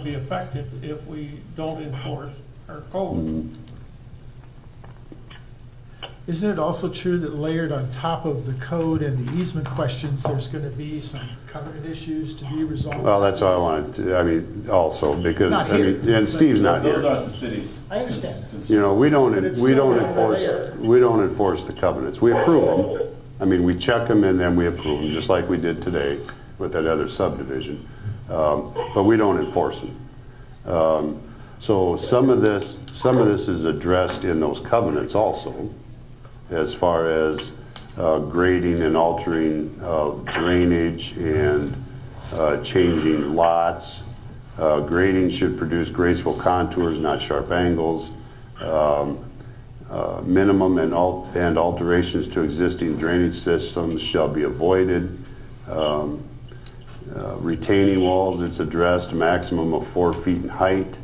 be affected if we don't enforce our code. Isn't it also true that layered on top of the code and the easement questions, there's going to be some covenant issues to be resolved? Well, that's all I wanted to, I mean, also, because, Not I mean, here. and Steve's not Those here. aren't the city's. I understand. cons- You know, we don't, But it's we don't still enforce, we don't enforce the covenants. We approve them. I mean, we check them and then we approve them, just like we did today with that other subdivision. Um, But we don't enforce them. Um, So some of this, some of this is addressed in those covenants also, as far as uh, grading and altering uh, drainage and uh, changing lots. Uh, Grading should produce graceful contours, not sharp angles. Um, uh, Minimum and al- and alterations to existing drainage systems shall be avoided. Um, uh, Retaining walls, it's addressed, maximum of four feet in height.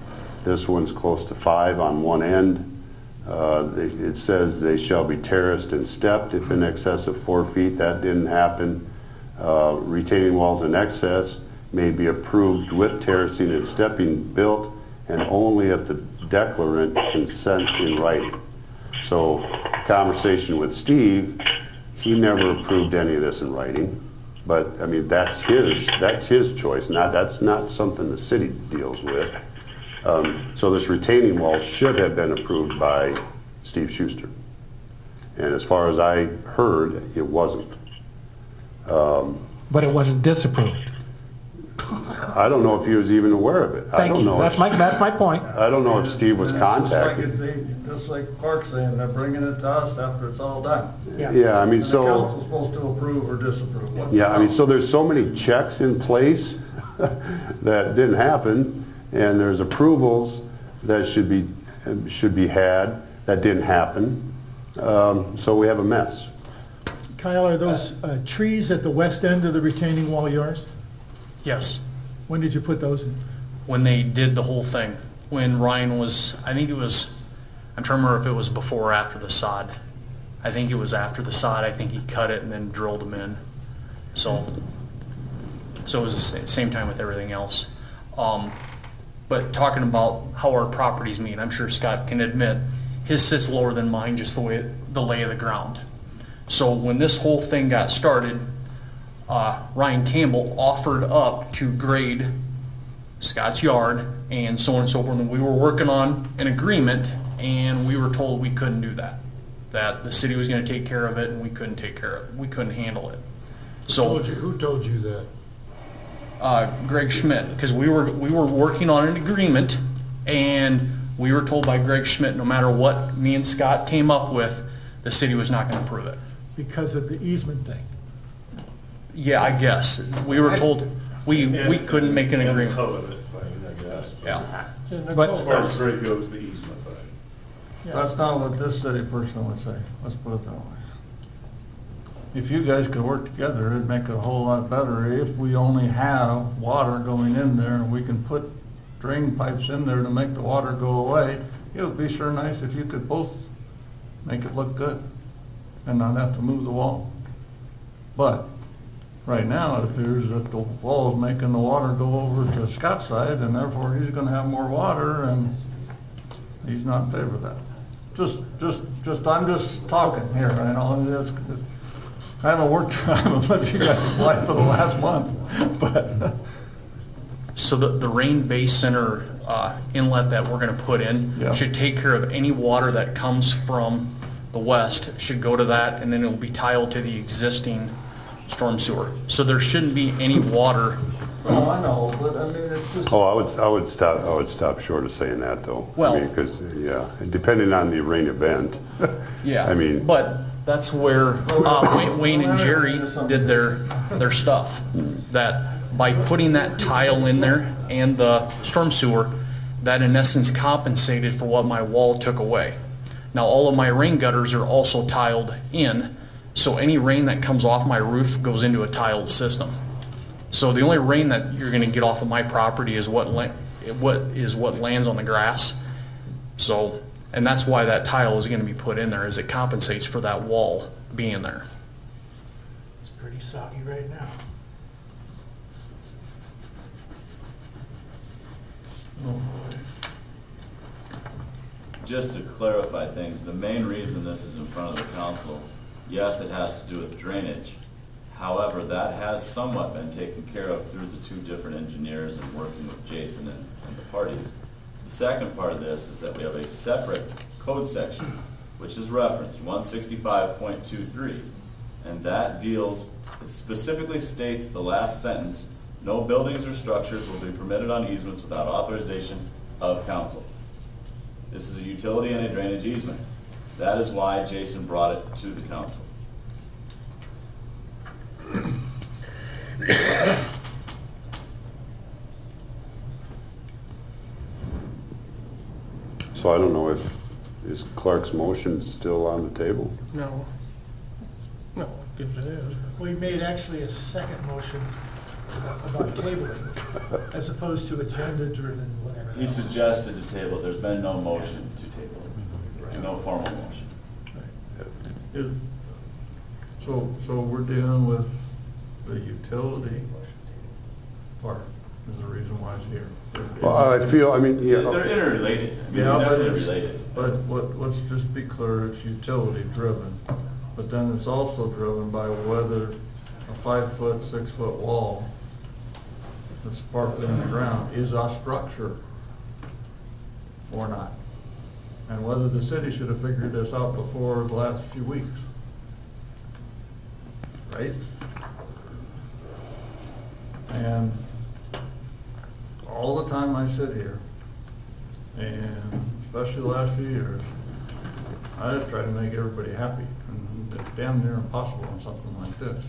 This one's close to five on one end. Uh, It says they shall be terraced and stepped if in excess of four feet. That didn't happen. Uh, Retaining walls in excess may be approved with terracing and stepping built and only if the declarant consents in writing. So conversation with Steve, he never approved any of this in writing. But, I mean, that's his, that's his choice, not, that's not something the city deals with. Um, So this retaining wall should have been approved by Steve Schuster. And as far as I heard, it wasn't. But it wasn't disapproved. I don't know if he was even aware of it. I don't you. know. That's if- my, that's my point. I don't know if Steve was And like contacted. It- they- Just like Clark's saying, they're bringing it to us after it's all done. Yeah, I mean, And the so. council's supposed to approve or disapprove. What Yeah, I mean, so there's so many checks in place that didn't happen, and there's approvals that should be, should be had that didn't happen. Um, So we have a mess. Kyle, are those uh, trees at the west end of the retaining wall yours? Yes, When did you put those in? when they did the whole thing. When Ryan was, I think it was, I'm trying to remember if it was before or after the sod. I think it was after the sod. I think he cut it and then drilled them in. So, so it was the same time with everything else. Um, but talking about how our properties mean, I'm sure Scott can admit, his sits lower than mine, just the way, the lay of the ground. So when this whole thing got started, uh, Ryan Campbell offered up to grade Scott's yard and so on and so forth. And we were working on an agreement and we were told we couldn't do that. That the city was gonna take care of it and we couldn't take care of it. We couldn't handle it. So, Who told you that? uh, Greg Schmidt, because we were, we were working on an agreement and we were told by Greg Schmidt, no matter what me and Scott came up with, the city was not gonna approve it. Because of the easement thing? Yeah, I guess. We were told we, we couldn't make an And the agreement. covenant thing, I guess. Yeah. It's in the But- As far as grade goes, the easement thing. That's not what this city person would say, let's put it that way. If you guys could work together, it'd make it a whole lot better if we only have water going in there and we can put drain pipes in there to make the water go away. It would be sure nice if you could both make it look good and not have to move the wall. But right now, it appears that the wall is making the water go over to Scott's side and therefore he's gonna have more water and he's not in favor of that. Just, just, just, I'm just talking here, I know, it's, I haven't worked, I haven't lived you guys' life for the last month, but, So the, the rain basin or uh, inlet that we're gonna put in Yeah. should take care of any water that comes from the west, should go to that, and then it'll be tiled to the existing storm sewer. So there shouldn't be any water, oh, I know, but I mean, it's just, Oh, I would, I would stop, I would stop short of saying that, though. Well- Because, yeah, depending on the rain event. yeah. I mean, But that's where uh, Wayne- Wayne and Jerry did their, their stuff. That by putting that tile in there and the storm sewer, that in essence compensated for what my wall took away. Now, all of my rain gutters are also tiled in, so any rain that comes off my roof goes into a tiled system. So the only rain that you're gonna get off of my property is what, la- what, is what lands on the grass. So, and that's why that tile is gonna be put in there, is it compensates for that wall being there. It's pretty soggy right now. Just to clarify things, the main reason this is in front of the council, yes, it has to do with drainage. However, that has somewhat been taken care of through the two different engineers and working with Jason and, and the parties. The second part of this is that we have a separate code section, which is referenced, one sixty-five point two three. And that deals, specifically states the last sentence, no buildings or structures will be permitted on easements without authorization of council. This is a utility and a drainage easement. That is why Jason brought it to the council. So I don't know if, is Clark's motion still on the table? No. No, if it is. We made actually a second motion about tabling, as opposed to agenda-driven, whatever. He suggested to table, there's been no motion to table it, no formal motion. Is- So, so we're dealing with the utility part is the reason why it's here. Well, I feel, I mean, yeah. They're interrelated. I mean, Yeah, they're but definitely it's, related. but what, let's just be clear, it's utility driven. But then it's also driven by whether a five-foot, six-foot wall that's partly in the ground is a structure or not. And whether the city should have figured this out before the last few weeks. Right? And all the time I sit here, and especially the last few years, I just try to make everybody happy, and it's damn near impossible on something like this.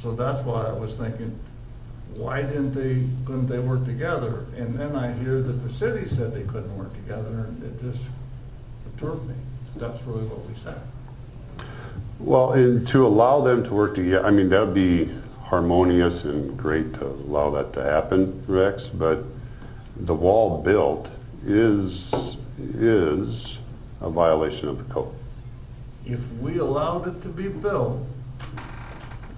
So that's why I was thinking, why didn't they, couldn't they work together? And then I hear that the city said they couldn't work together, and it just perturbed me. That's really what we said. Well, and to allow them to work together, I mean, that'd be harmonious and great to allow that to happen, Rex, but the wall built is, is a violation of the code. If we allowed it to be built,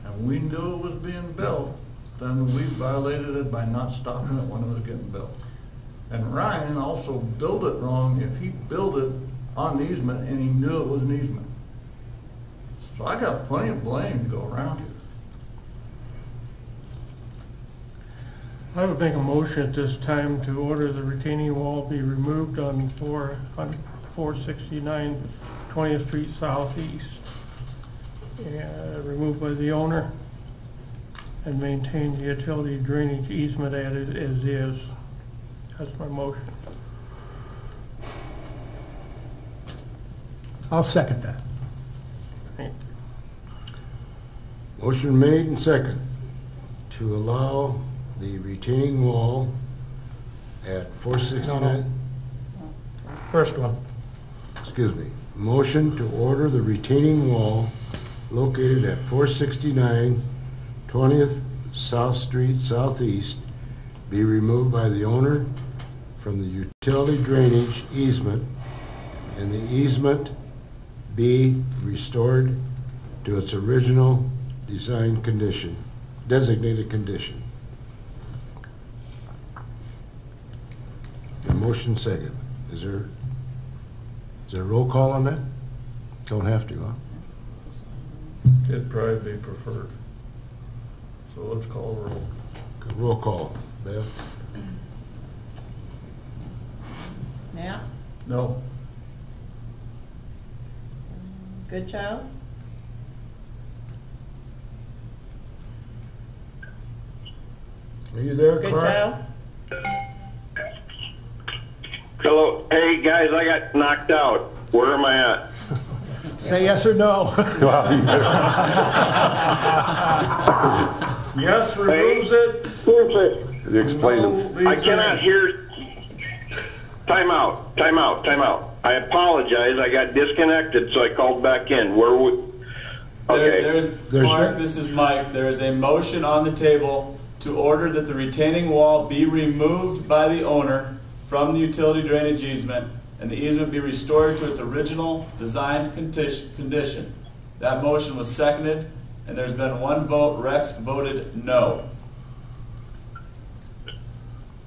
and we knew it was being built, then we violated it by not stopping it when it was getting built. And Ryan also built it wrong if he built it on easement and he knew it was an easement. So I got plenty of blame to go around here. I would make a motion at this time to order the retaining wall be removed on four, on four sixty-nine Twentieth Street Southeast. And removed by the owner and maintain the utility drainage easement added as is. That's my motion. I'll second that. Motion made and second to allow the retaining wall at four sixty-nine, First one. excuse me, motion to order the retaining wall located at 469 20th South Street Southeast be removed by the owner from the utility drainage easement and the easement be restored to its original design condition, designated condition. The motion second. Is there, is there a roll call on that? Don't have to, huh? It'd probably be preferred. So let's call the roll. Roll call. Bev? Knapp, No, Goodchild, Are you there, Clark? Goodchild, Hello, hey guys, I got knocked out. Where am I at? Say yes or no. Well, you better- yes removes it, Seriously, Explain, no them. leaves I it cannot in. hear. Time out, time out, time out. I apologize, I got disconnected, so I called back in. Where would, There- okay. There's, There's Clark, no- this is Mike, there is a motion on the table to order that the retaining wall be removed by the owner from the utility drainage easement, and the easement be restored to its original design condition, condition. That motion was seconded, and there's been one vote, Rex voted no.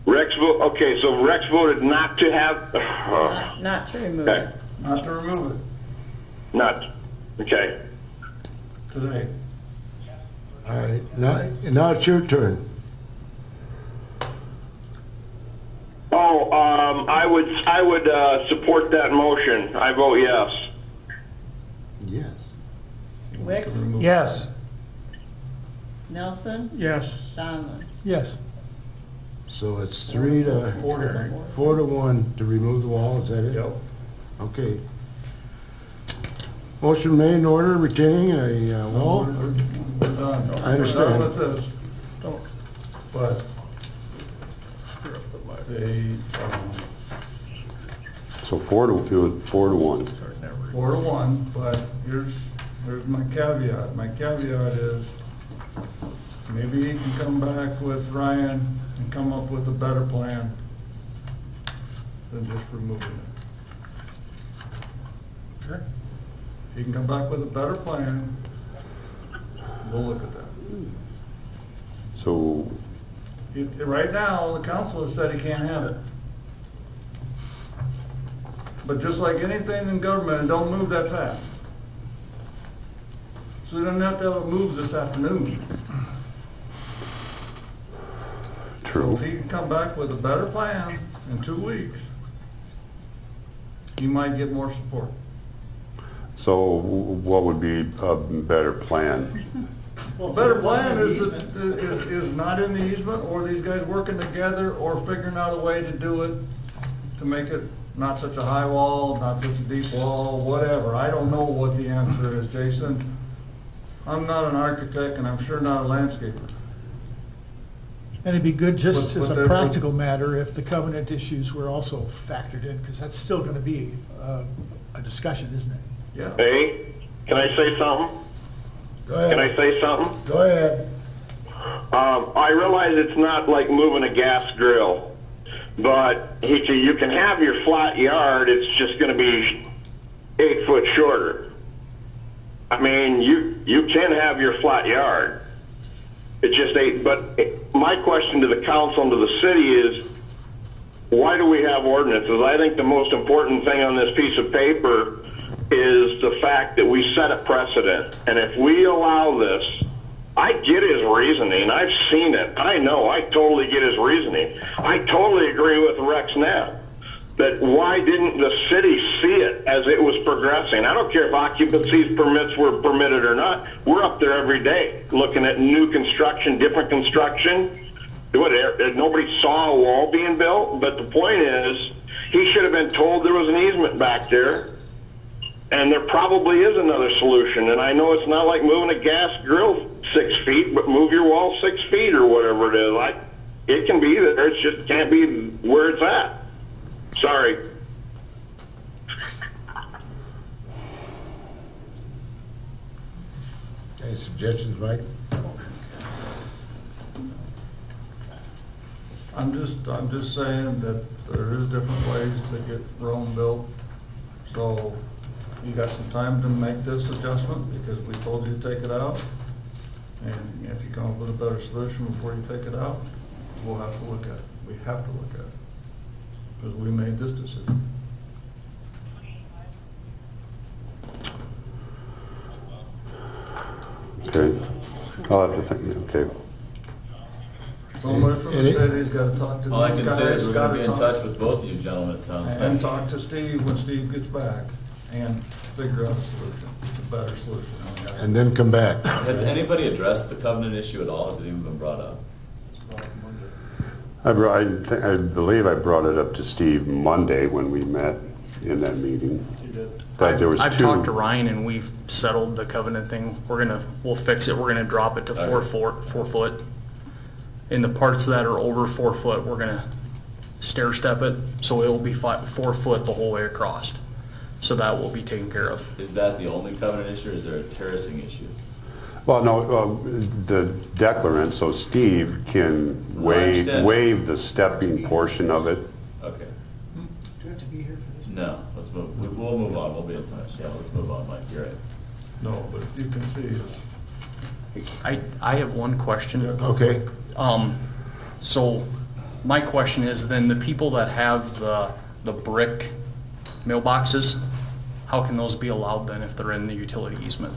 Rex vote, okay, so Rex voted not to have, Not uh, not to remove okay, it. Not to remove it not, okay. today. All right, now, now it's your turn. Oh, um, I would, I would, uh, support that motion. I vote yes. Yes. Wick, To remove. Yes. Nelson, Yes. Donlin. Yes. So it's three to, Four to- four to one to remove the wall, is that it? Yep. Okay. Motion made in order retaining a uh, wall. We're done. I understand. We're done with this. Don't But screw up they, um, So four to, it was four to one. start four to one, but here's, here's my caveat. My caveat is, maybe he can come back with Ryan and come up with a better plan than just removing it. Sure. If he can come back with a better plan, we'll look at that. So, Right now, the council has said he can't have it. But just like anything in government, it don't move that fast. So we don't have to have it moved this afternoon. True. if he can come back with a better plan in two weeks, he might get more support. So what would be a better plan? A better plan is, that- is, is not in the easement, or these guys working together, or figuring out a way to do it, to make it not such a high wall, not such a deep wall, whatever. I don't know what the answer is, Jason. I'm not an architect, and I'm sure not a landscaper. And it'd be good just But- as but a practical matter if the covenant issues were also factored in, because that's still going to be uh, a discussion, isn't it? Yeah. Hey, can I say something? Go Can I say something? Go ahead. Um, I realize it's not like moving a gas grill, but he can, you can have your flat yard, it's just gonna be eight foot shorter. I mean, you, you can have your flat yard. It's just eight, but my question to the council and to the city is, why do we have ordinances? I think the most important thing on this piece of paper is the fact that we set a precedent. And if we allow this, I get his reasoning. I've seen it. I know. I totally get his reasoning. I totally agree with Rex Knapp that why didn't the city see it as it was progressing? I don't care if occupancy permits were permitted or not. We're up there every day looking at new construction, different construction. What, eh, nobody saw a wall being built, but the point is, he should have been told there was an easement back there, and there probably is another solution. And I know it's not like moving a gas grill six feet, but move your wall six feet or whatever it is. I, it can be there, it just can't be where it's at. Sorry. Any suggestions, Mike? I'm just, I'm just saying that there is different ways to get Rome built. So you got some time to make this adjustment because we told you to take it out. And if you come up with a better solution before you take it out, we'll have to look at it. We have to look at it. Because we made this decision. Okay. I'll have to think, okay. Somebody from the city's got to talk to All I can say guys, is we're got gonna be in talk. touch with both of you gentlemen, it sounds like. And talk to Steve when Steve gets back and figure out a solution, a better solution. And then come back. Has anybody addressed the covenant issue at all? Has it even been brought up? I, brought- I thi- I believe I brought it up to Steve Monday when we met in that meeting. That there was I've two. talked to Ryan and we've settled the covenant thing. We're gonna, we'll fix it. We're gonna drop it to four, Okay. four, four foot. In the parts that are over four foot, we're gonna stair step it, so it'll be fi four foot the whole way across. So that will be taken care of. Is that the only covenant issue or is there a terracing issue? Well, no, uh, the declarant, so Steve can waive, understand. waive the stepping portion of it. Okay. Do you have to be here for this? No, let's move, we- we'll move on, we'll be in touch. Yeah, let's move on, Mike, you're right. No, but you can see it's I, I have one question. Okay, Um, so my question is then the people that have the, the brick mailboxes, how can those be allowed then if they're in the utility easement?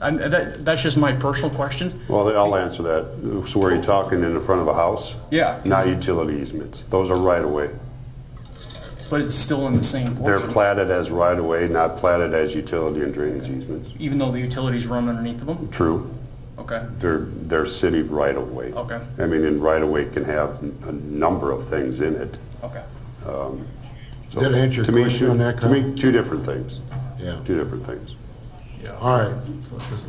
And that, that's just my personal question. Well, I'll answer that. So were you talking in the front of a house? Yeah. Not utility easements. Those are right-of-way. But it's still in the same They're platted as right-of-way, not platted as utility and drainage easements. even though the utilities run underneath of them? True. Okay, They're, they're city right-of-way. Okay. I mean, and right-of-way can have a number of things in it. okay. Um, So, Did that answer your to me, question on that, To me, two different things. Yeah. Two different things. Yeah. all right,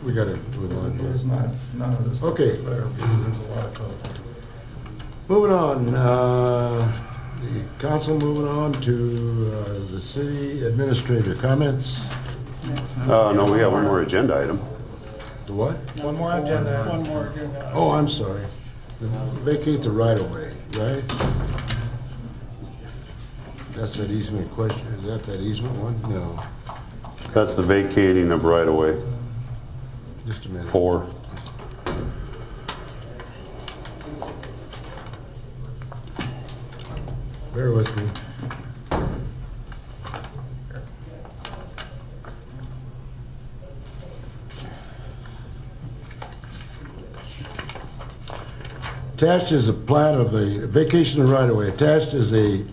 we gotta move on It's here. not, none of this. Okay. is fair because there's a lot of stuff. Moving on, uh, the council moving on to uh, the city administrator comments. Uh, no, we have one more agenda item. The what? One more agenda. One more agenda. Oh, I'm sorry. Vacate the right of way, right? That's that easement question, is that that easement one? No, That's the vacating of right-of-way. just a minute. Four. Bear with me. Attached is a plat of a vacation of right-of-way. Attached is a,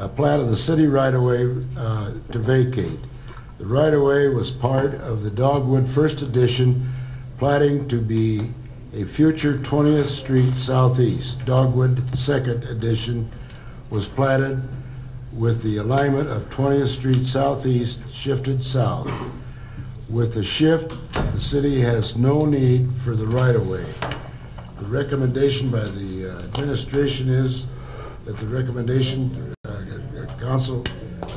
a plat of the city right-of-way uh, to vacate. The right-of-way was part of the Dogwood First Addition platting to be a future 20th Street Southeast. Dogwood Second Addition was platted with the alignment of 20th Street Southeast shifted south. With the shift, the city has no need for the right-of-way. The recommendation by the uh, administration is that the recommendation, council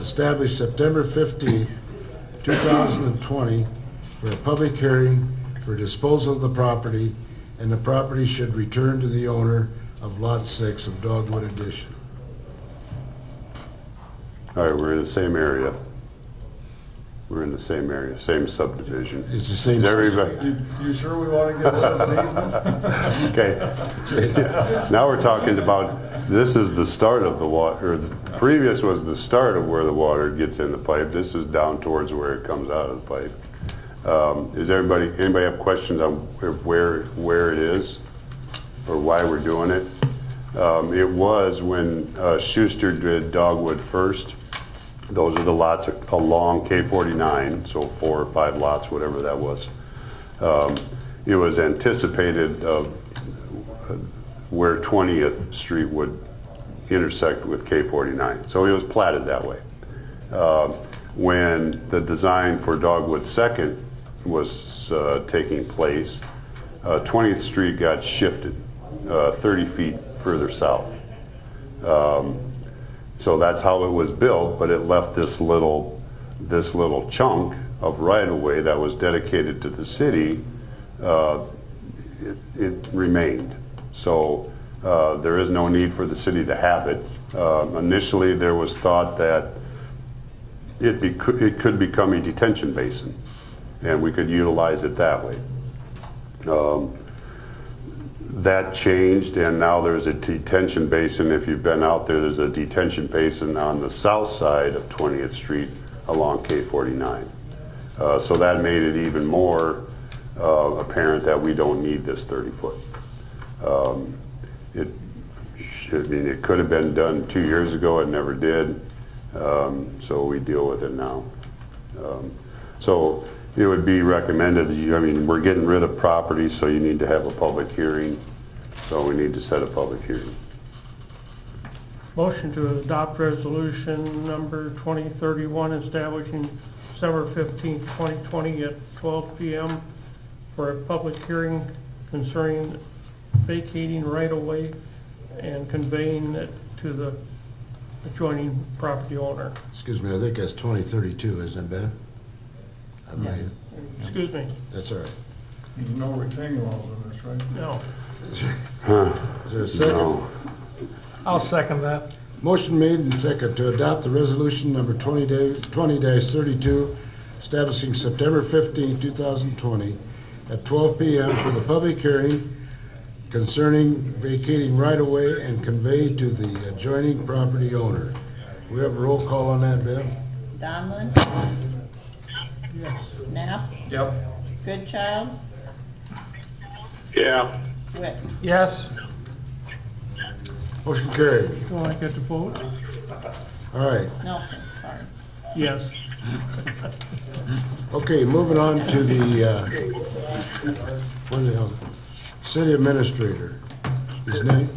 established September 15, 2020 for a public hearing for disposal of the property, and the property should return to the owner of Lot 6 of Dogwood Addition. All right, we're in the same area. We're in the same area, same subdivision. It's the same. Is everybody, You, you sure we want to get rid of an easement? okay. Now we're talking about, this is the start of the water, or the previous was the start of where the water gets in the pipe. This is down towards where it comes out of the pipe. Um, Is everybody, anybody have questions on where, where it is? Or why we're doing it? Um, It was when uh, Schuster did Dogwood first. Those are the lots along K-49, so four or five lots, whatever that was. Um, It was anticipated of uh, where 20th Street would intersect with K-49. So it was platted that way. Uh, When the design for Dogwood Second was uh, taking place, uh, 20th Street got shifted uh, 30 feet further south. Um, So that's how it was built, but it left this little, this little chunk of right-of-way that was dedicated to the city, uh, it it remained. So uh, there is no need for the city to have it. Uh, Initially, there was thought that it be, it could become a detention basin, and we could utilize it that way. Um, That changed, and now there's a detention basin. If you've been out there, there's a detention basin on the south side of 20th Street along K-49. Uh, So that made it even more uh, apparent that we don't need this 30-foot. It should, I mean, it could have been done two years ago, it never did, Um, so we deal with it now. Um, So it would be recommended, you- I mean, we're getting rid of property, so you need to have a public hearing, so we need to set a public hearing. Motion to adopt resolution number 2031 establishing December 15, 2020 at 12 PM for a public hearing concerning vacating right-of-way and conveying it to the adjoining property owner. Excuse me, I think that's 2032, isn't it, Ben? I might- Excuse me, That's all right. There's no retaining walls in this, right? no. Is there a second? No. I'll second that. Motion made and second to adopt the resolution number 20 day- 20-32, establishing September 15, 2020, at 12 PM for the public hearing concerning vacating right-of-way and convey to the adjoining property owner. We have a roll call on that, Bill? Donlin, Yes. Knapp, Yep. Goodchild, Yeah. Wick. Yes. Motion carried. Do I get to vote? All right. Nelson, sorry. Yes. Okay, moving on to the, uh, what the hell, city administrator. His name,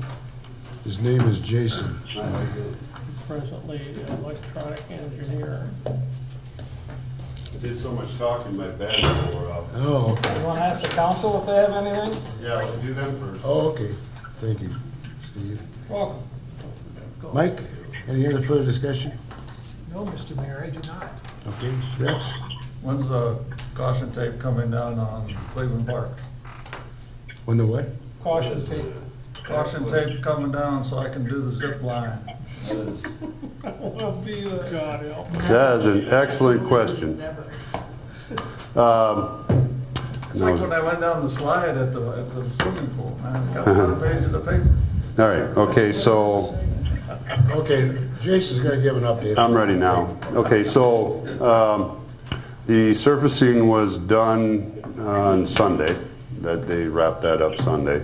his name is Jason. Presently uh, electronic engineer. I Did so much talking, my battery wore out. Oh, okay. You want to ask the council if they have anything? Yeah, we'll do them first. Oh, okay. Thank you, Steve. Welcome. Mike, any other further discussion? No, Mr. Mayor, I do not. Okay, Rex? When's the caution tape coming down on Cleveland Park? On the what? Caution tape. Caution tape coming down so I can do the zip line. Will be the. God help. That is an excellent question. Um, It's like when I went down the slide at the, at the swimming pool, man, got one page of the paper. All right, okay, so Okay, Jason's gonna give an update. I'm ready now. Okay, so um, the surfacing was done on Sunday, that they wrapped that up Sunday.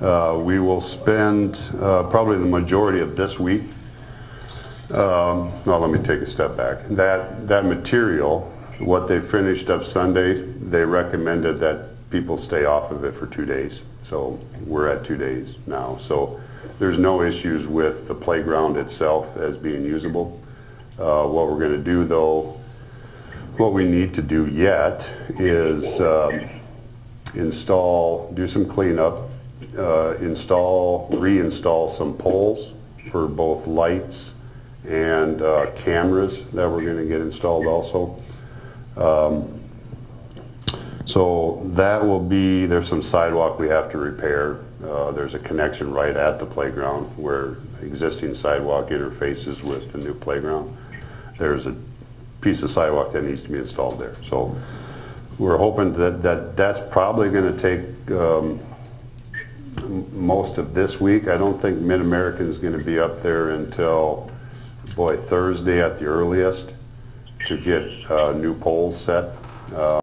Uh, We will spend uh, probably the majority of this week. Um, Well, let me take a step back. That, that material, what they finished up Sunday, they recommended that people stay off of it for two days. So we're at two days now. So there's no issues with the playground itself as being usable. Uh, What we're going to do, though, what we need to do yet is um, install, do some cleanup, uh, install, reinstall some poles for both lights and uh, cameras that we're going to get installed also. Um, So that will be, there's some sidewalk we have to repair. Uh, There's a connection right at the playground where existing sidewalk interfaces with the new playground. There's a piece of sidewalk that needs to be installed there. So we're hoping that, that that's probably going to take um, most of this week. I don't think MidAmerican is going to be up there until, boy, Thursday at the earliest to get uh, new poles set. Uh,